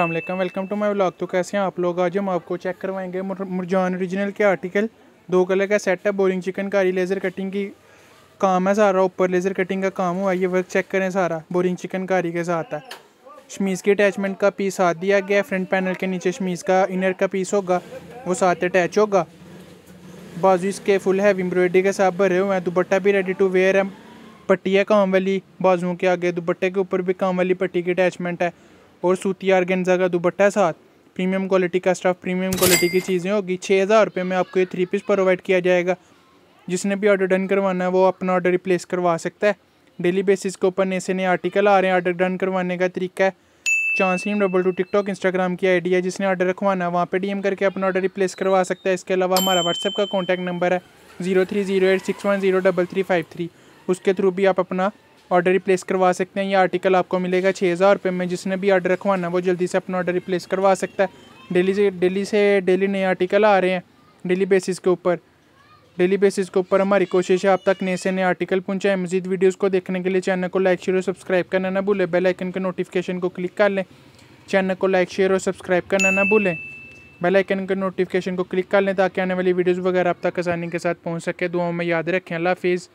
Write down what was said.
अस्सलाम वालेकुम to my vlog. तो कैसे हैं आप लोग? आज हम आपको चेक करवाएँगे मुरजान ओरिजिनल के आर्टिकल दो कलर का सेट है बोरिंग चिकनकारी लेज़र कटिंग की काम है सारा। ऊपर लेज़र कटिंग का काम हुआ, ये वर्क चेक करें सारा। बोरिंग चिकनकारी के साथ है। शमीज़ की अटैचमेंट का पीस साथ दिया गया फ्रंट पैनल के नीचे शमीज़ का इनर का पीस होगा, वो साथ अटैच होगा। बाजू इसके फुल हैवी एम्ब्रॉयडरी के साथ भरे हुए हैं, दुपट्टा भी रेडी टू वेयर है। पट्टी है काम वाली, बाजुओं के आगे दुपट्टे के ऊपर भी काम वाली पट्टी की अटैचमेंट है। और सूती आर्गेंजा का दुपट्टा साथ। प्रीमियम क्वालिटी का स्टफ़ प्रीमियम क्वालिटी की चीज़ें होगी। छः हज़ार रुपये में आपको ये थ्री पीस प्रोवाइड किया जाएगा। जिसने भी ऑर्डर डन करवाना है, वो अपना ऑर्डर रिप्लेस करवा सकता है। डेली बेसिस के ऊपर नए से नए आर्टिकल आ रहे हैं। ऑर्डर डन करवाने का तरीका है। चांस नीम डबल टू टिकटॉक इंस्टाग्राम की आईडी है, जिसने ऑर्डर रखवाना है, वहाँ पे डीएम करके अपना ऑर्डर रिप्लेस करवा सकता है। इसके अलावा हमारा व्हाट्सएप का कॉन्टैक्ट नंबर है zero three zero eight six one zero double three five three उसके थ्रू भी आप अपना ऑर्डर रिप्लेस करवा सकते हैं। ये आर्टिकल आपको मिलेगा छः हज़ार रुपये में। जिसने भी ऑर्डर रखवाना है, वो जल्दी से अपना ऑर्डर रिप्लेस करवा सकता है। डेली से डेली से डेली नए आर्टिकल आ रहे हैं, डेली बेसिस के ऊपर। डेली बेसिस के ऊपर हमारी कोशिश है आप तक नए से नए आर्टिकल पहुंचाएँ। मजीद वीडियोज़ को देखने के लिए चैनल को लाइक शेयर और सब्सक्राइब करना ना भूलें। बेल आइकन के नोटिफिकेशन को क्लिक कर लें। चैनल को लाइक शेयर और सब्सक्राइब करना ना भूलें। बेल आइकन के नोटिफिकेशन को क्लिक कर लें ताकि आने वाली वीडियोस वगैरह आप तक आसानी के साथ पहुँच सके। दुआओं में याद रखें। अल्लाह हाफिज़।